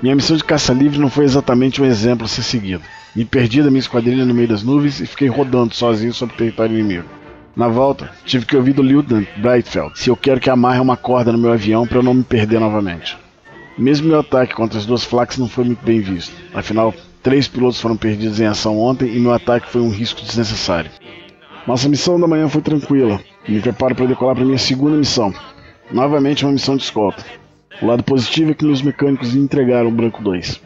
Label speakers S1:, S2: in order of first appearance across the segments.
S1: Minha missão de caça livre não foi exatamente um exemplo a ser seguido. Me perdi da minha esquadrilha no meio das nuvens e fiquei rodando sozinho sobre o território inimigo. Na volta, tive que ouvir do Lieutenant Brightfeld se eu quero que amarre uma corda no meu avião para eu não me perder novamente. Mesmo meu ataque contra as duas flacas não foi muito bem visto. Afinal, três pilotos foram perdidos em ação ontem e meu ataque foi um risco desnecessário. Nossa missão da manhã foi tranquila. Me preparo para decolar para minha segunda missão. Novamente uma missão de escolta. O lado positivo é que meus mecânicos entregaram o Branco 2.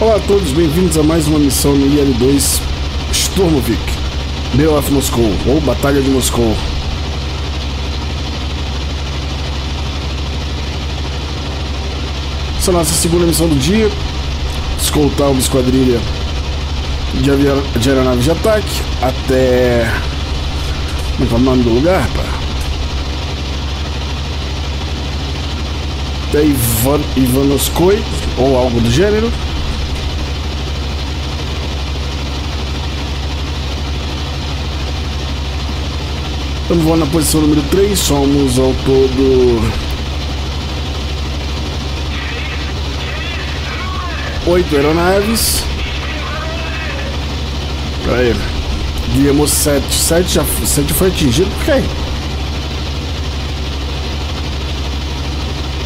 S2: Olá a todos, bem-vindos a mais uma missão no IL-2 Sturmovik, Battle of Moscou, ou Batalha de Moscou. Essa é a nossa segunda missão do dia, escoltar uma esquadrilha de, avi de aeronave de ataque até... Como é que é o nome do lugar, pá? Até Ivan, Ivanoskoy, ou algo do gênero. Estamos voando na posição número 3, somos ao todo oito aeronaves. Pera aí. Guiamos 7. 7 já sete foi atingido por quem?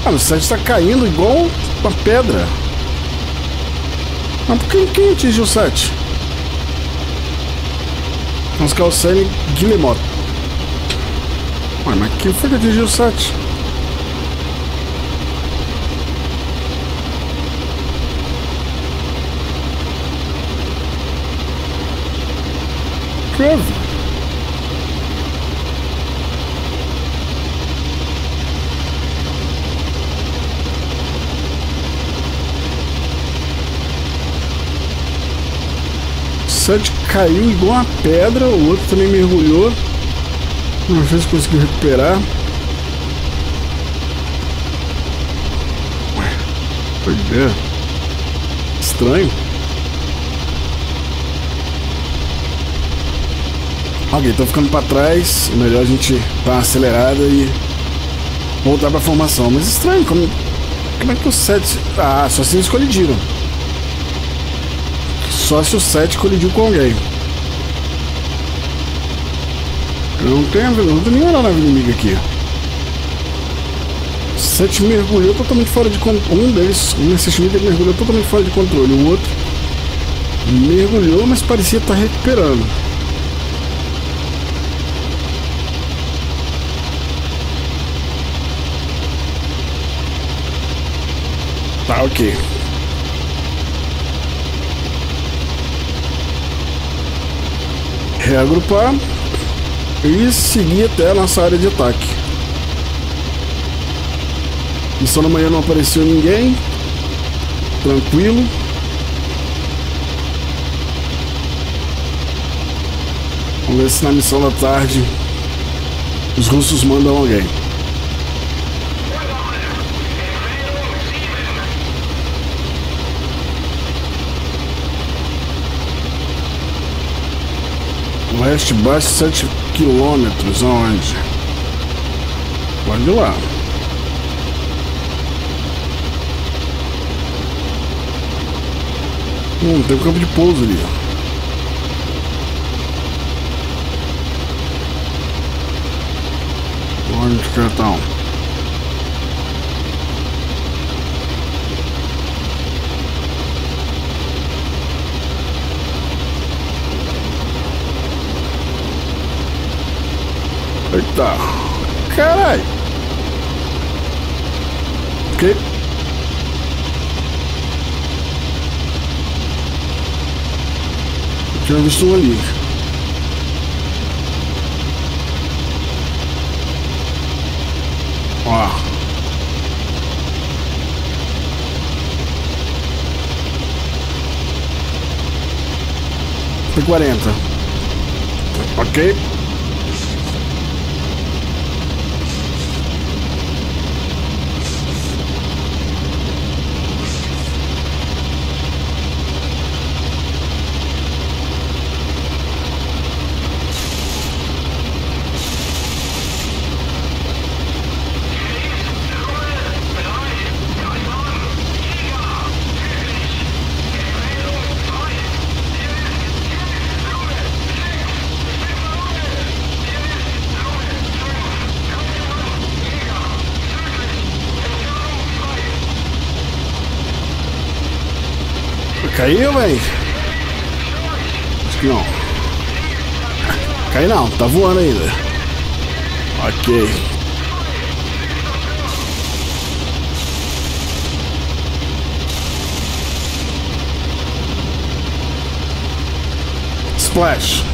S2: Ah, o 7 está caindo igual uma pedra. Mas por quem, quem atingiu o 7? Vamos calçar Guillemot. Ué, mas quem foi que atingiu o 7? Kevin. Sete caiu igual uma pedra, o outro também mergulhou. Não sei se conseguiu recuperar. Ué, ver. Estranho. Ok, tô ficando para trás. É melhor a gente dar uma acelerada e voltar para a formação. Mas estranho, como, como é que os sete. Ah, só se eles colidiram. Só se o 7 colidiu com alguém. Não tem, não tem nenhuma aeronave inimiga aqui. Sete mergulhou totalmente fora de controle. Um deles, um desses mergulhou totalmente fora de controle. O outro mergulhou, mas parecia estar recuperando. Tá, ok. Reagrupar e seguir até a nossa área de ataque. Missão da manhã não apareceu ninguém. Tranquilo. Vamos ver se na missão da tarde os russos mandam alguém. Oeste baixo 7 quilômetros aonde? Pode ir lá. Hum, tem um campo de pouso ali. Onde que estão? Eita. Caralho. Que? Eu tinha visto um ali. Ó. Tem quarenta. Ok. Caiu, velho? Acho que não. Cai não, tá voando ainda. Ok. Splash.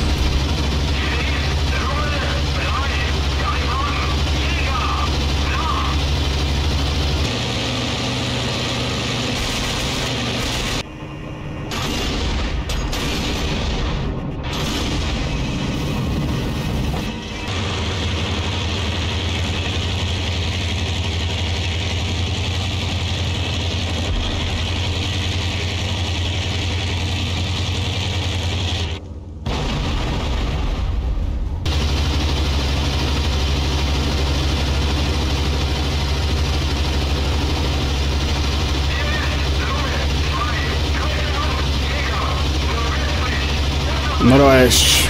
S2: Noroeste.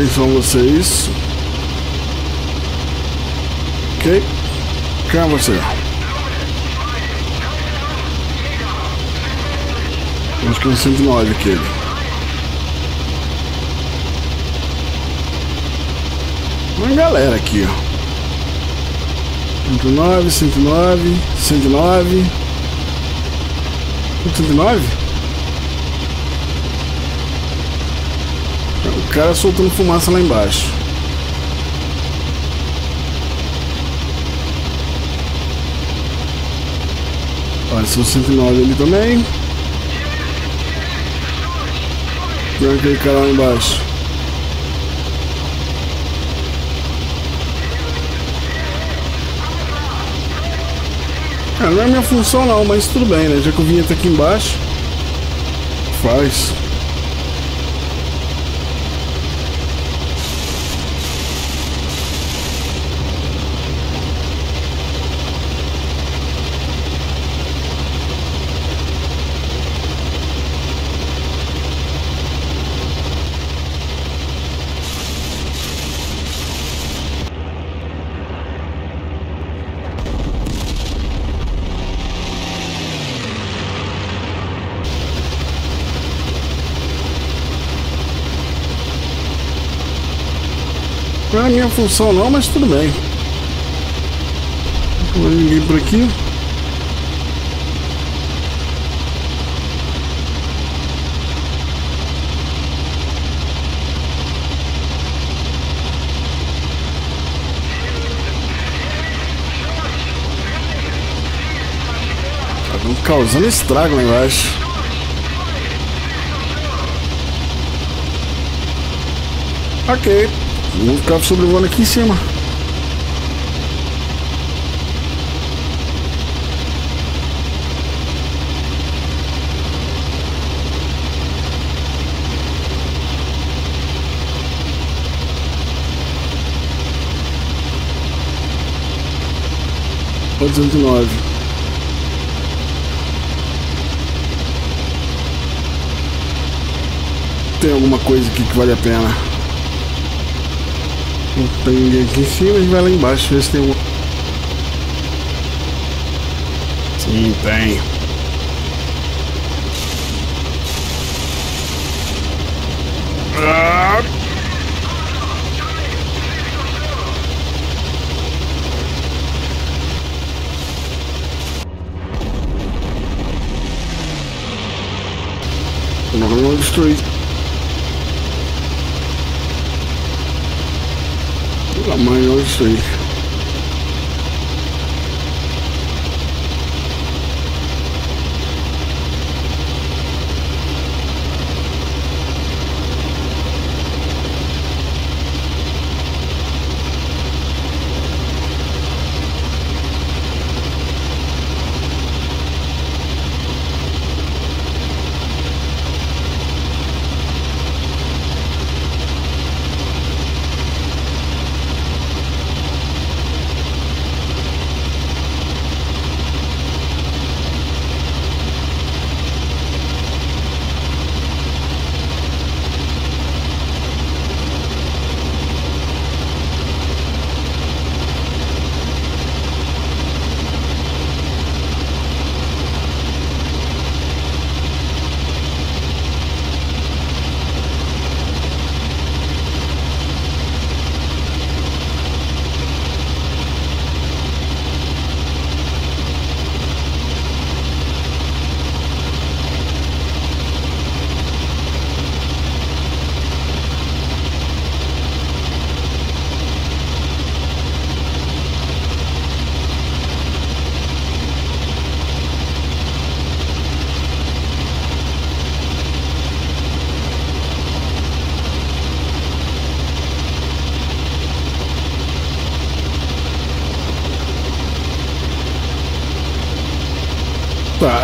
S2: Quem são vocês? Ok. Quem é você? Acho que é um 109 aquele. Uma galera aqui, ó. 109, 109, 109. 109? O cara soltando fumaça lá embaixo. Olha, são 109 ali também. Tem aquele cara lá embaixo. Ah, não é minha função não, mas tudo bem, né? Já que eu vim até aqui embaixo. Faz. É minha função não, mas tudo bem. Não tem ninguém por aqui. Tá causando estrago lá embaixo. Ok. Vamos ficar sobrevoando aqui em cima. Oitocentos e nove. Tem alguma coisa aqui que vale a pena. Não tem ninguém aqui em cima, a gente vai lá embaixo ver se tem um. Sim, tem. Ah! Não vamos destruir. Amanhã eu destruir. Tá,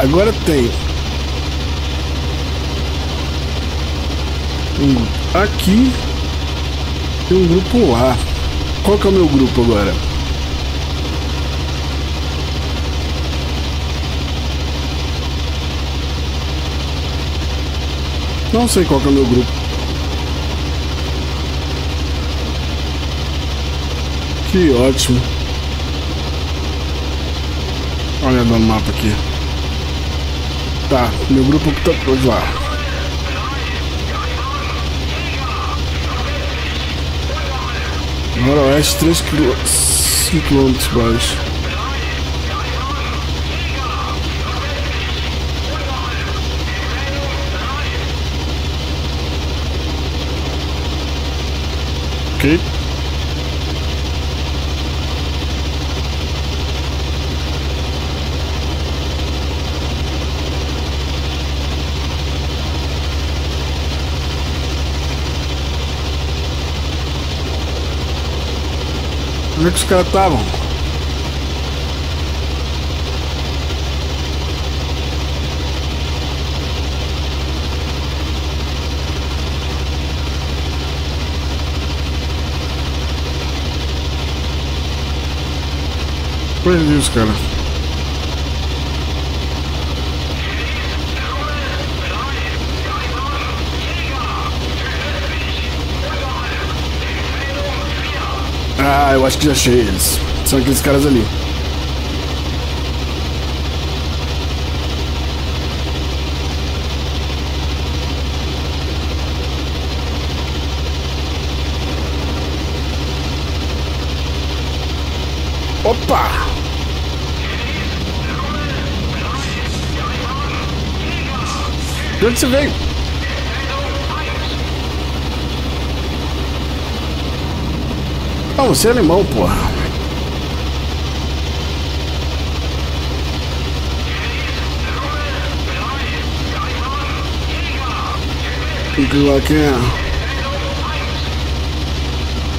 S2: agora tem. Um aqui. Tem um grupo lá. Qual que é o meu grupo agora? Não sei qual que é o meu grupo. Que ótimo. Olha no mapa aqui. Tá, meu grupo tá por lá. Noroeste 3 km, 5 km baixo. Ok. Onde é que os caras estavam? Perdi os caras. Eu acho que já achei eles. São aqueles caras ali. Opa! De onde você veio? Ah, você é alemão, porra. É.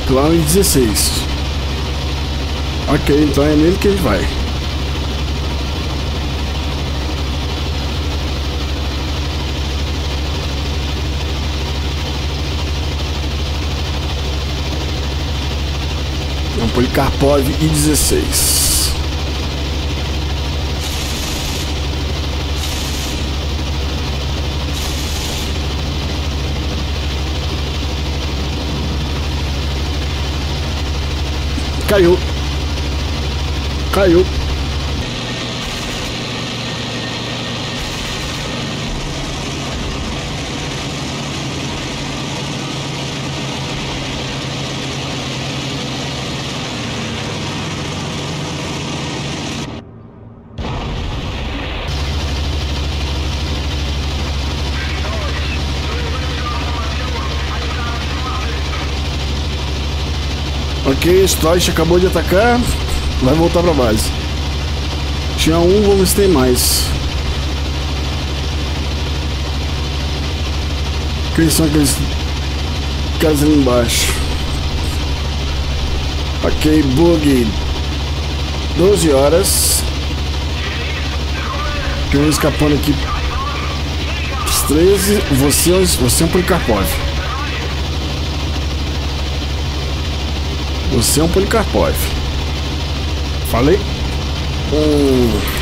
S2: Clown 16. Ok, então é nele que a gente vai. Um Polikarpov I-16. Caiu. Caiu. Ok, Stroich acabou de atacar. Vai voltar pra base. Tinha um, vamos tem mais. Quem são aqueles caras ali embaixo? Ok, bug. 12 horas. Tem um escapando aqui. Os 13. Você, você é um Polikarpov. Você é um Polikarpov. Falei? Hum.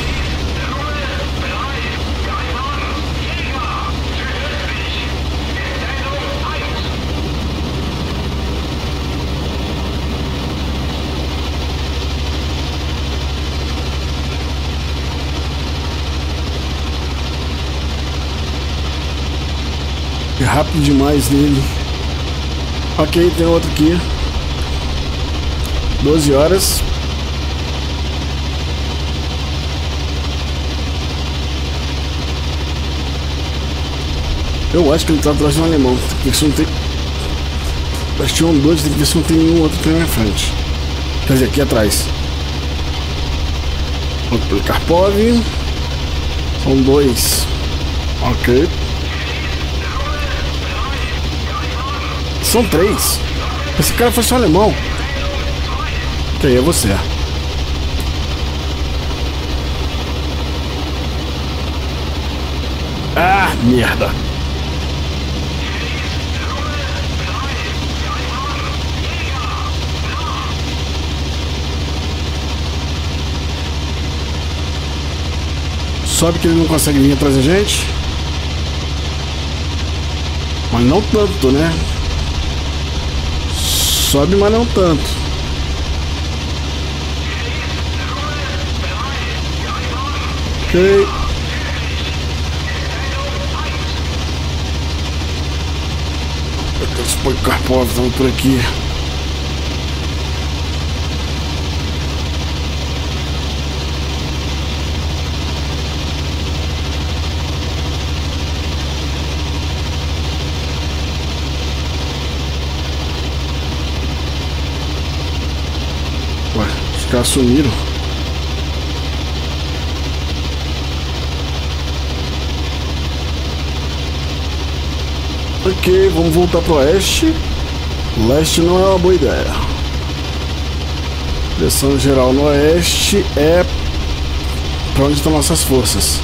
S2: É rápido demais nele. Ok, tem outro aqui. 12 horas. Eu acho que ele tá atrás de um alemão. Tem que se não tem. Que tinha um dois, tem que ver se não tem nenhum outro aqui na minha frente. Quer dizer, aqui atrás. Outro Karpov. São dois. Ok. São três. Esse cara foi só alemão. Quem é você? Merda. Sobe que ele não consegue vir atrás da gente. Mas não tanto, né? Sobe, mas não tanto. Ok. Os Policarpov estão por aqui. Ué, os caras sumiram. Ok, vamos voltar pro oeste. Leste não é uma boa ideia. Direção geral no oeste é para onde estão nossas forças.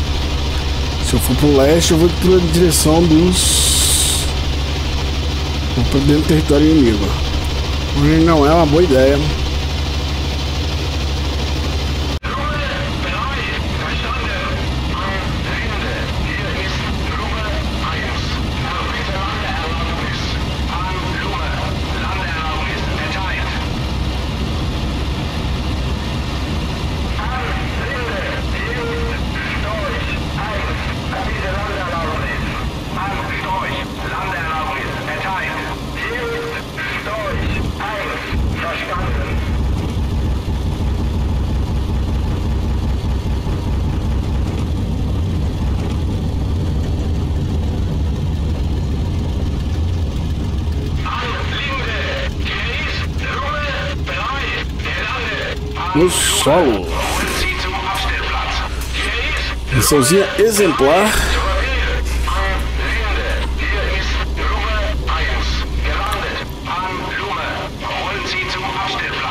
S2: Se eu for pro leste, eu vou para direção dos. Vou para dentro do território inimigo. Não é uma boa ideia. No solo. Missãozinha exemplar.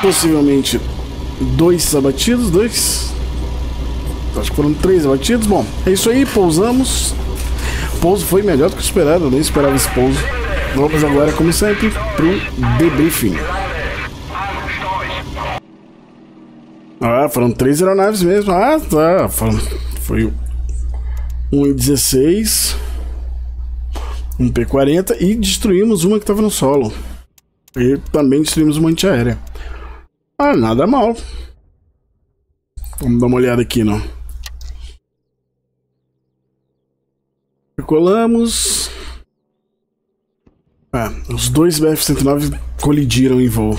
S2: Possivelmente dois abatidos, dois. Acho que foram três abatidos. Bom, é isso aí, pousamos. Pouso foi melhor do que esperado, eu nem esperava esse pouso. Vamos agora, como sempre, pro debriefing. Ah, foram três aeronaves mesmo. Ah, tá. Foi um I-16, um P-40 e destruímos uma que estava no solo. E também destruímos uma antiaérea. Ah, nada mal. Vamos dar uma olhada aqui, não. Recolamos. Ah, os dois BF-109 colidiram em voo.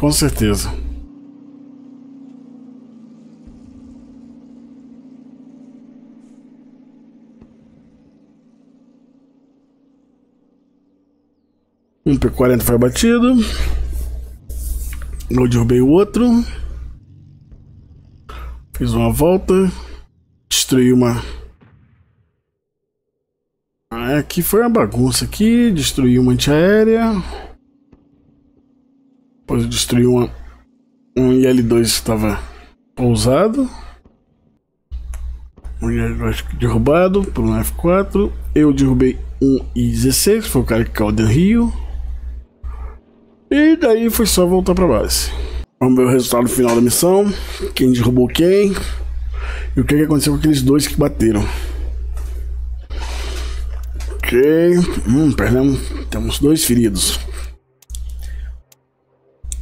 S2: Com certeza. Um P40 foi abatido. Eu derrubei o outro. Fiz uma volta. Destruí uma. Ah, aqui foi uma bagunça aqui. Destruí uma antiaérea. Depois destruí uma. Um IL-2 que estava pousado. Um IL-2 derrubado por um F4. Eu derrubei um I-16, foi o cara que caiu do Rio. E daí foi só voltar pra base. Vamos ver o resultado final da missão. Quem derrubou quem. E o que, que aconteceu com aqueles dois que bateram. Ok. Hum, perdemos. Temos dois feridos.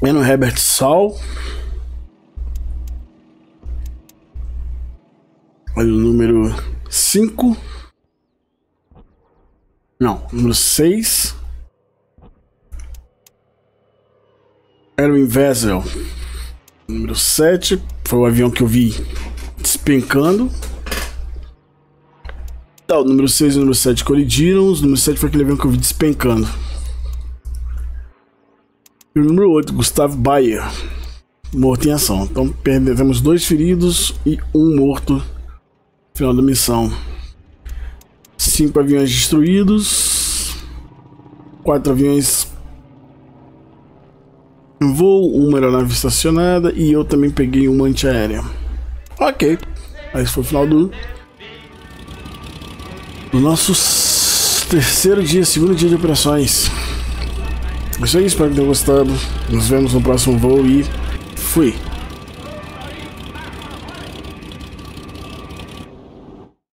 S2: Eno Herbert Sal. Olha o número 5. Não, número 6. Erwin Vessel, número 7, foi o avião que eu vi despencando. Tá, o número 6 e o número 7 colidiram, o número 7 foi aquele avião que eu vi despencando. E o número 8, Gustavo Bayer, morto em ação. Então perdemos dois feridos e um morto no final da missão. Cinco aviões destruídos, quatro aviões voo, uma aeronave estacionada e eu também peguei uma antiaérea. Ok. Esse foi o final do no nosso terceiro dia, segundo dia de operações. É isso aí, espero que tenham gostado. Nos vemos no próximo voo e fui!